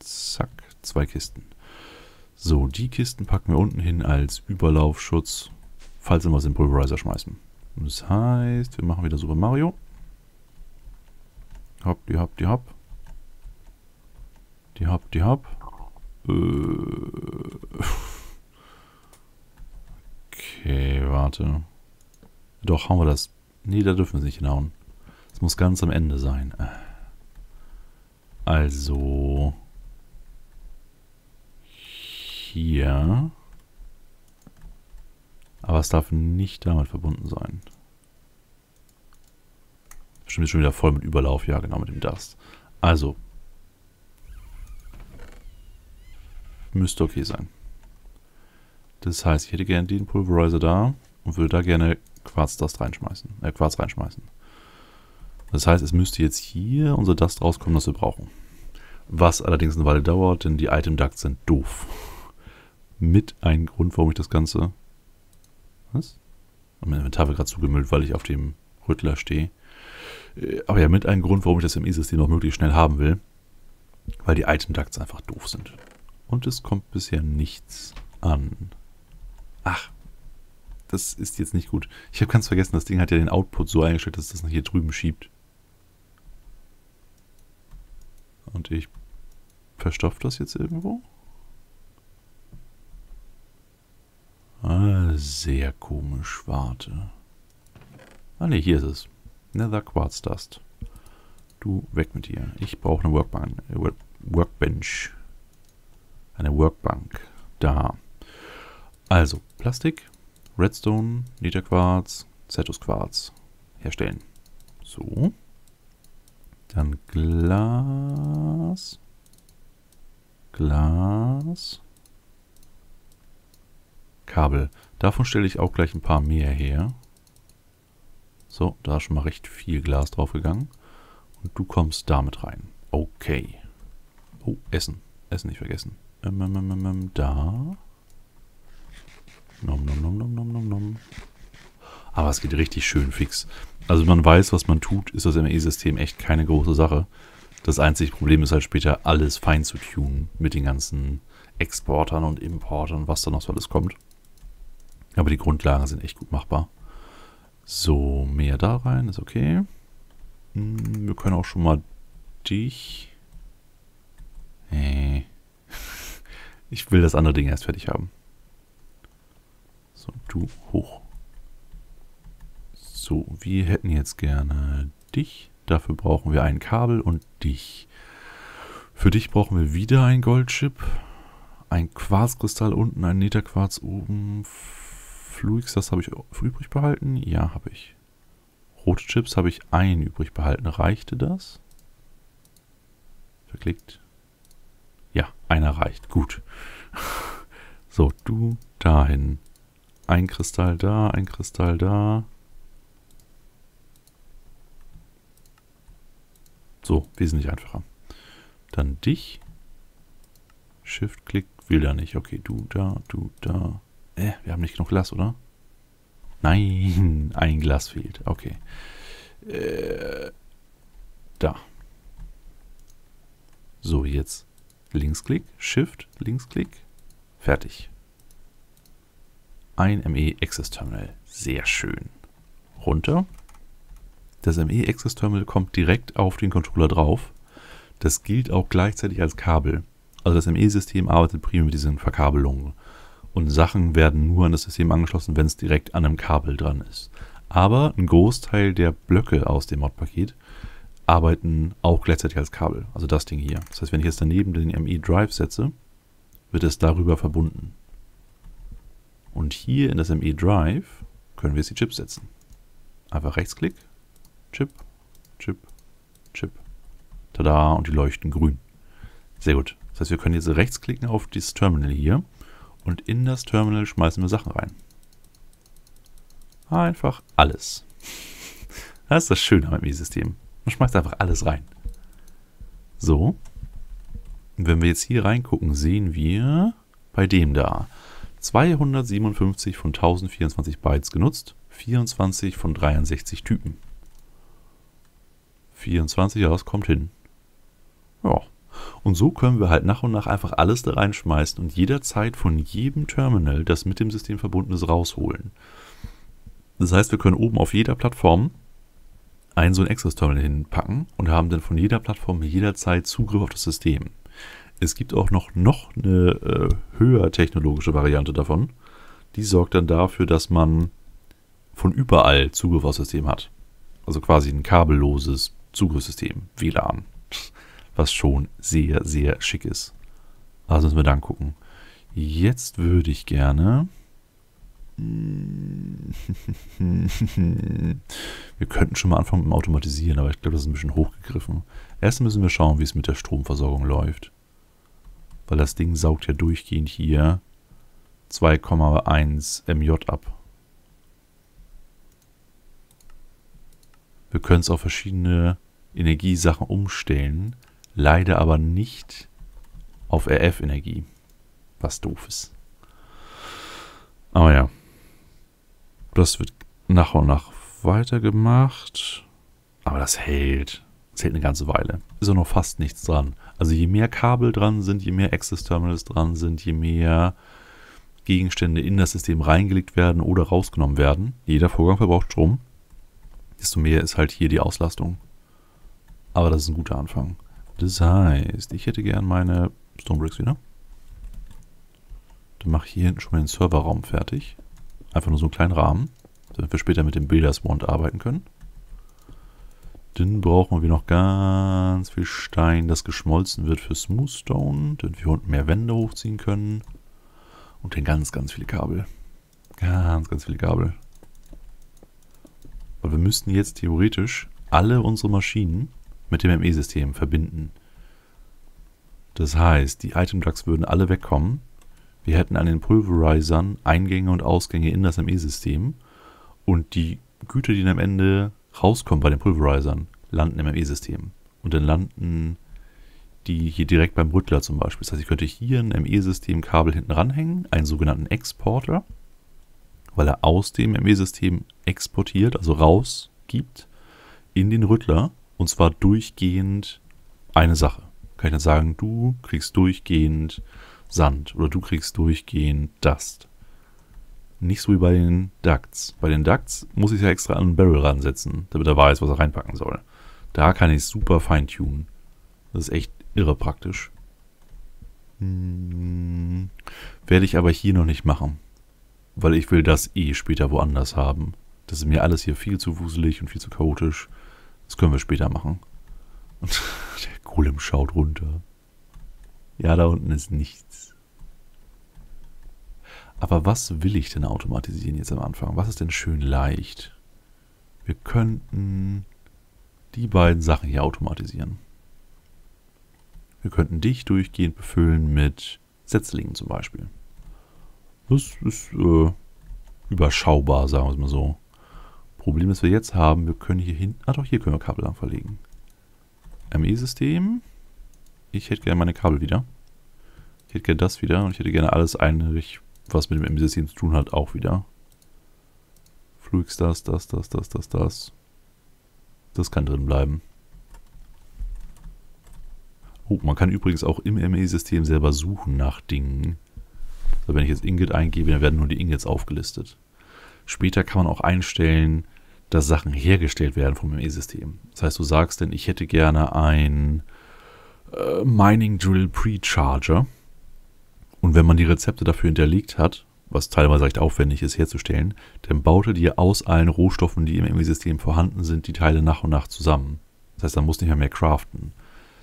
Zack, zwei Kisten. So, die Kisten packen wir unten hin als Überlaufschutz, falls wir was in Pulverizer schmeißen. Das heißt, wir machen wieder Super Mario. Hopp, die hopp, die hopp. Die hopp, die hopp. Äh. Okay, warte. Doch, hauen wir das. Nee, da dürfen wir es nicht hinhauen. Das muss ganz am Ende sein. Also. Hier. Aber es darf nicht damit verbunden sein. Bestimmt schon wieder voll mit Überlauf. Ja, genau, mit dem Dust. Also. Müsste okay sein. Das heißt, ich hätte gerne den Pulverizer da und würde da gerne Quarzdust reinschmeißen. Äh, Quarz reinschmeißen. Das heißt, es müsste jetzt hier unser Dust rauskommen, das wir brauchen. Was allerdings eine Weile dauert, denn die Item Ducts sind doof. Mit einem Grund, warum ich das Ganze... Was? Mein Inventar wird gerade zugemüllt, weil ich auf dem Rüttler stehe. Äh, aber ja, mit einem Grund, warum ich das im E-System auch möglichst schnell haben will. Weil die Item Ducts einfach doof sind. Und es kommt bisher nichts an. Ach, das ist jetzt nicht gut. Ich habe ganz vergessen, das Ding hat ja den Output so eingestellt, dass das nach hier drüben schiebt. Und ich verstopfe das jetzt irgendwo? Ah, sehr komisch. Warte. Ah ne, hier ist es. Nether Quartz Dust. Du, weg mit dir. Ich brauche eine Workbank. Äh, Workbench. Eine Workbank. Da. Also, Plastik, Redstone, Netherquarz, Quarz herstellen. So. Dann Glas. Glas. Kabel. Davon stelle ich auch gleich ein paar mehr her. So, da ist schon mal recht viel Glas drauf gegangen. Und du kommst damit rein. Okay. Oh, Essen. Essen nicht vergessen. Ähm, ähm, ähm, da. Nom, nom, nom, nom, nom, nom, nom. Aber es geht richtig schön fix. Also wenn man weiß, was man tut, ist das ME-System echt keine große Sache. Das einzige Problem ist halt später alles fein zu tunen mit den ganzen Exportern und Importern, was da noch so alles kommt. Aber die Grundlagen sind echt gut machbar. So, mehr da rein, ist okay. Hm, wir können auch schon mal dich... Äh. Ich will das andere Ding erst fertig haben. So, du hoch. So, wir hätten jetzt gerne dich. Dafür brauchen wir ein Kabel und dich. Für dich brauchen wir wieder ein Goldchip. Ein Quarzkristall unten, ein Netherquarz oben. Fluix, das habe ich übrig behalten? Ja, habe ich. Rote Chips habe ich ein übrig behalten. Reichte das? Verklickt. Ja, einer reicht. Gut. So, du dahin. Ein Kristall da, ein Kristall da. So, wesentlich einfacher. Dann dich. Shift-Klick will da nicht. Okay, du da, du da. Äh, wir haben nicht genug Glas, oder? Nein, ein Glas fehlt. Okay. Äh, da. So, jetzt Linksklick, Shift, Linksklick. Fertig ein ME Access Terminal. Sehr schön. Runter. Das ME Access Terminal kommt direkt auf den Controller drauf. Das gilt auch gleichzeitig als Kabel. Also das ME-System arbeitet primär mit diesen Verkabelungen. Und Sachen werden nur an das System angeschlossen, wenn es direkt an einem Kabel dran ist. Aber ein Großteil der Blöcke aus dem Mod-Paket arbeiten auch gleichzeitig als Kabel. Also das Ding hier. Das heißt, wenn ich jetzt daneben den ME-Drive setze, wird es darüber verbunden. Und hier in das ME Drive können wir jetzt die Chips setzen. Einfach Rechtsklick, Chip, Chip, Chip. Tada, und die leuchten grün. Sehr gut. Das heißt, wir können jetzt rechtsklicken auf dieses Terminal hier und in das Terminal schmeißen wir Sachen rein. Einfach alles. Das ist das Schöne am ME-System. Man schmeißt einfach alles rein. So. Und wenn wir jetzt hier reingucken, sehen wir bei dem da 257 von 1024 Bytes genutzt, 24 von 63 Typen. 24, ja, das kommt hin. Ja. Und so können wir halt nach und nach einfach alles da reinschmeißen und jederzeit von jedem Terminal, das mit dem System verbunden ist, rausholen. Das heißt, wir können oben auf jeder Plattform ein so ein Access-Terminal hinpacken und haben dann von jeder Plattform jederzeit Zugriff auf das System. Es gibt auch noch, noch eine äh, höher technologische Variante davon. Die sorgt dann dafür, dass man von überall Zugriff aufs System hat. Also quasi ein kabelloses Zugriffssystem, WLAN. Was schon sehr, sehr schick ist. Also müssen wir dann gucken. Jetzt würde ich gerne Wir könnten schon mal anfangen mit dem Automatisieren, aber ich glaube, das ist ein bisschen hochgegriffen. Erst müssen wir schauen, wie es mit der Stromversorgung läuft. Weil das Ding saugt ja durchgehend hier 2,1 MJ ab. Wir können es auf verschiedene Energiesachen umstellen, leider aber nicht auf RF-Energie, was doof ist. Aber ja, das wird nach und nach weitergemacht. Aber das hält. Das hält eine ganze Weile. Ist auch noch fast nichts dran. Also je mehr Kabel dran sind, je mehr Access Terminals dran sind, je mehr Gegenstände in das System reingelegt werden oder rausgenommen werden. Jeder Vorgang verbraucht Strom. Desto mehr ist halt hier die Auslastung. Aber das ist ein guter Anfang. Das heißt, ich hätte gern meine Stonebricks wieder. Dann mache ich hier hinten schon mal den Serverraum fertig. Einfach nur so einen kleinen Rahmen, damit wir später mit dem Builders Wand arbeiten können. Dann brauchen wir noch ganz viel Stein, das geschmolzen wird für Smoothstone, damit wir unten mehr Wände hochziehen können. Und dann ganz, ganz viele Kabel. Ganz, ganz viele Kabel. Weil wir müssten jetzt theoretisch alle unsere Maschinen mit dem ME-System verbinden. Das heißt, die Item Ducks würden alle wegkommen wir hätten an den Pulverizern Eingänge und Ausgänge in das ME-System und die Güter, die dann am Ende rauskommen bei den Pulverizern, landen im ME-System. Und dann landen die hier direkt beim Rüttler zum Beispiel. Das heißt, ich könnte hier ein ME-System-Kabel hinten ranhängen, einen sogenannten Exporter, weil er aus dem ME-System exportiert, also rausgibt, in den Rüttler und zwar durchgehend eine Sache. Kann ich dann sagen, du kriegst durchgehend Sand oder du kriegst durchgehend Dust. Nicht so wie bei den Ducts. Bei den Ducts muss ich ja extra an einen Barrel ransetzen, damit er weiß, was er reinpacken soll. Da kann ich super feintunen. Das ist echt irre praktisch. Hm, werde ich aber hier noch nicht machen. Weil ich will das eh später woanders haben. Das ist mir alles hier viel zu wuselig und viel zu chaotisch. Das können wir später machen. Und der Golem schaut runter. Ja, da unten ist nichts. Aber was will ich denn automatisieren jetzt am Anfang? Was ist denn schön leicht? Wir könnten die beiden Sachen hier automatisieren. Wir könnten dich durchgehend befüllen mit Setzlingen zum Beispiel. Das ist äh, überschaubar, sagen wir es mal so. Problem, das wir jetzt haben, wir können hier hinten... Ah doch, hier können wir Kabel lang verlegen. ME-System. Ich hätte gerne meine Kabel wieder. Ich hätte gerne das wieder und ich hätte gerne alles einrichten, was mit dem M-System zu tun hat, auch wieder. Fluix das, das, das, das, das, das. Das kann drin bleiben. Oh, man kann übrigens auch im ME-System selber suchen nach Dingen. Also wenn ich jetzt Ingot eingebe, dann werden nur die Ingots aufgelistet. Später kann man auch einstellen, dass Sachen hergestellt werden vom ME-System. Das heißt, du sagst denn, ich hätte gerne ein äh, Mining Drill Precharger. Und wenn man die Rezepte dafür hinterlegt hat, was teilweise recht aufwendig ist herzustellen, dann baut er dir aus allen Rohstoffen, die im ME-System vorhanden sind, die Teile nach und nach zusammen. Das heißt, man muss nicht mehr mehr craften.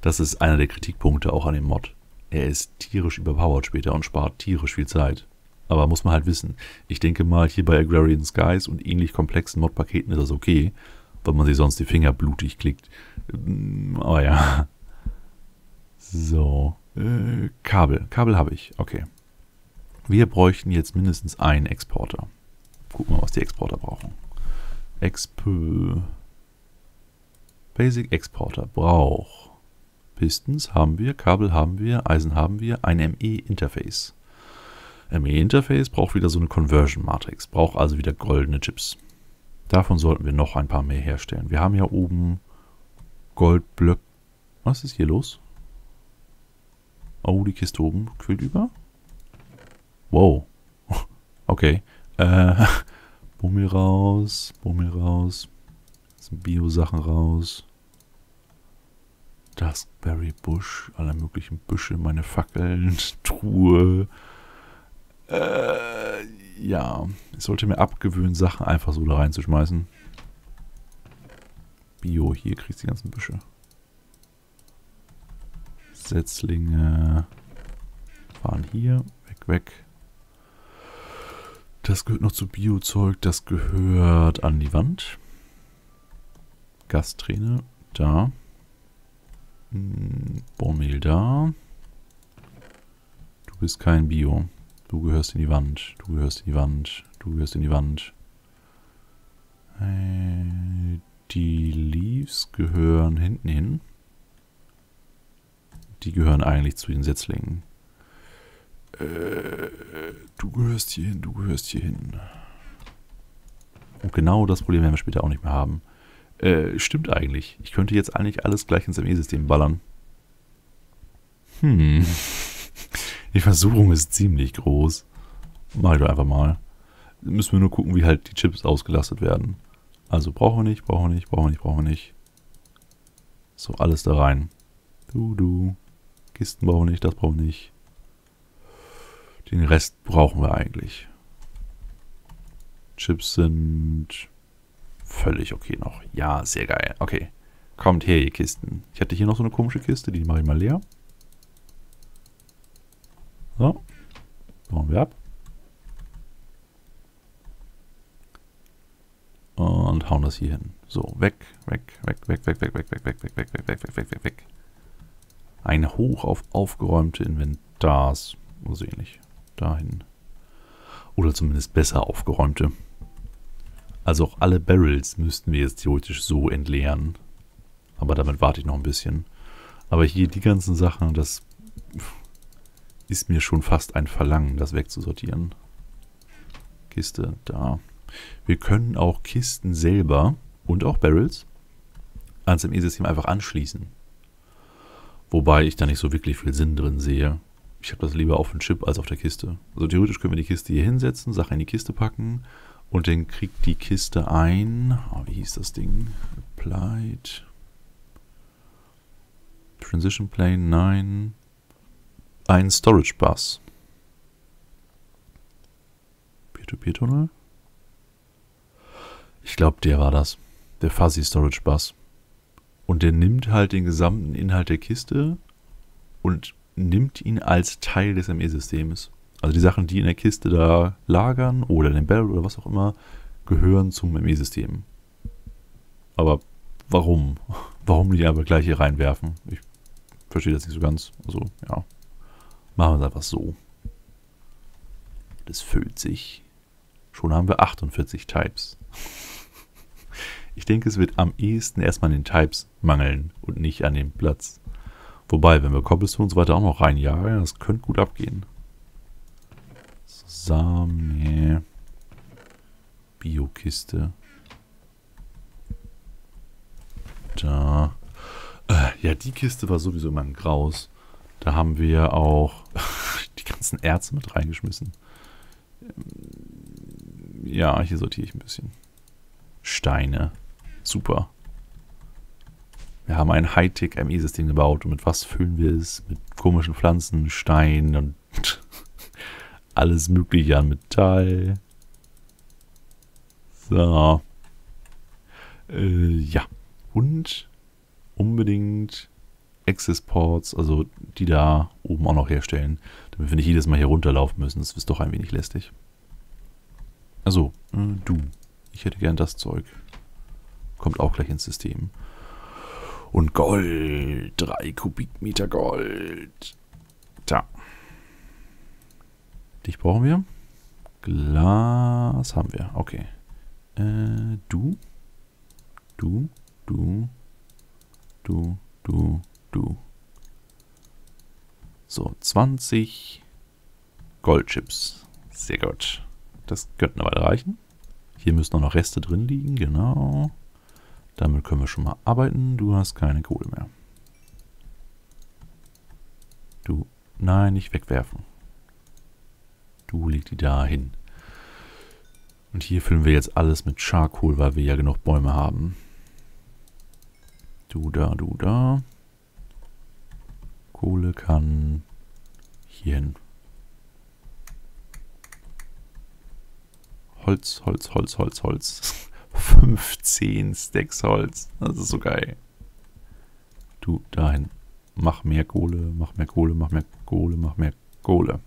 Das ist einer der Kritikpunkte auch an dem Mod. Er ist tierisch überpowered später und spart tierisch viel Zeit. Aber muss man halt wissen. Ich denke mal, hier bei Agrarian Skies und ähnlich komplexen Mod-Paketen ist das okay, weil man sich sonst die Finger blutig klickt. Aber ja. So. Äh, Kabel. Kabel habe ich. Okay. Wir bräuchten jetzt mindestens einen Exporter. Gucken wir, was die Exporter brauchen. Exp Basic Exporter braucht Pistons haben wir, Kabel haben wir, Eisen haben wir, ein ME-Interface. ME-Interface braucht wieder so eine Conversion-Matrix, braucht also wieder goldene Chips. Davon sollten wir noch ein paar mehr herstellen. Wir haben ja oben Goldblöcke. Was ist hier los? Oh, die Kiste oben quillt über. Wow. Okay. Äh, Bummel raus, Bummel raus. Bio-Sachen raus. Duskberry Busch, alle möglichen Büsche, meine Fackeln, Truhe. Äh, ja, ich sollte mir abgewöhnen, Sachen einfach so da reinzuschmeißen. Bio, hier kriegst du die ganzen Büsche. Setzlinge fahren hier, weg, weg. Das gehört noch zu Biozeug, das gehört an die Wand. Gasträne, da. Hm, Bohrmehl da. Du bist kein Bio. Du gehörst in die Wand. Du gehörst in die Wand. Du gehörst in die Wand. Äh, die Leaves gehören hinten hin. Die gehören eigentlich zu den Setzlingen. Äh, du gehörst hier hin, du gehörst hier hin. Und genau das Problem werden wir später auch nicht mehr haben. Äh, stimmt eigentlich. Ich könnte jetzt eigentlich alles gleich ins ME-System ballern. Hm. Die Versuchung ist ziemlich groß. Mach ich doch einfach mal. Müssen wir nur gucken, wie halt die Chips ausgelastet werden. Also brauchen wir nicht, brauchen wir nicht, brauchen wir nicht, brauchen wir nicht. So, alles da rein. Du, du. Kisten brauchen wir nicht, das brauchen wir nicht. Den Rest brauchen wir eigentlich. Chips sind völlig okay noch. Ja, sehr geil. Okay. Kommt her, ihr Kisten. Ich hatte hier noch so eine komische Kiste, die mache ich mal leer. So. Bauen wir ab. Und hauen das hier hin. So, weg, weg, weg, weg, weg, weg, weg, weg, weg, weg, weg, weg, weg, weg, weg, weg, weg. Ein Hoch auf aufgeräumte Inventars. So ähnlich. Dahin. Oder zumindest besser aufgeräumte. Also auch alle Barrels müssten wir jetzt theoretisch so entleeren. Aber damit warte ich noch ein bisschen. Aber hier die ganzen Sachen, das ist mir schon fast ein Verlangen, das wegzusortieren. Kiste, da. Wir können auch Kisten selber und auch Barrels ans ME-System einfach anschließen. Wobei ich da nicht so wirklich viel Sinn drin sehe. Ich habe das lieber auf dem Chip als auf der Kiste. Also theoretisch können wir die Kiste hier hinsetzen, Sachen in die Kiste packen und dann kriegt die Kiste ein, oh, wie hieß das Ding? Applied. Transition Plane, nein. Ein Storage Bus. Peer-to-Peer-Tunnel? Ich glaube, der war das. Der Fuzzy Storage Bus. Und der nimmt halt den gesamten Inhalt der Kiste und nimmt ihn als Teil des ME-Systems. Also die Sachen, die in der Kiste da lagern oder in dem Barrel oder was auch immer, gehören zum ME-System. Aber warum? Warum nicht einfach gleich hier reinwerfen? Ich verstehe das nicht so ganz. Also, ja. Machen wir es einfach so. Das füllt sich. Schon haben wir 48 Types. Ich denke, es wird am ehesten erstmal an den Types mangeln und nicht an dem Platz. Wobei, wenn wir Cobblestone und so weiter auch noch reinjagen, das könnte gut abgehen. Same. Biokiste. Da. Äh, ja, die Kiste war sowieso immer ein Graus. Da haben wir auch die ganzen Erze mit reingeschmissen. Ja, hier sortiere ich ein bisschen. Steine. Super. Wir haben ein Hightech ME-System gebaut. Und mit was füllen wir es? Mit komischen Pflanzen, Stein und alles mögliche an Metall. So. Äh, ja. Und unbedingt Access Ports, also die da oben auch noch herstellen, damit wir nicht jedes Mal hier runterlaufen müssen. Das ist doch ein wenig lästig. Also, äh, du. Ich hätte gern das Zeug. Kommt auch gleich ins System. Und Gold. Drei Kubikmeter Gold. Da. Dich brauchen wir. Glas haben wir. Okay. Äh, du. Du. Du. Du. Du. Du. So, 20 Goldchips. Sehr gut. Das könnten aber reichen. Hier müssen auch noch Reste drin liegen, genau. Damit können wir schon mal arbeiten. Du hast keine Kohle mehr. Du Nein, nicht wegwerfen. Du leg die da hin. Und hier füllen wir jetzt alles mit Charcoal, weil wir ja genug Bäume haben. Du da, du da. Kohle kann hier hin. Holz, Holz, Holz, Holz, Holz. 15 Stacks Holz. Das ist so geil. Du dahin. Mach mehr Kohle, mach mehr Kohle, mach mehr Kohle, mach mehr Kohle.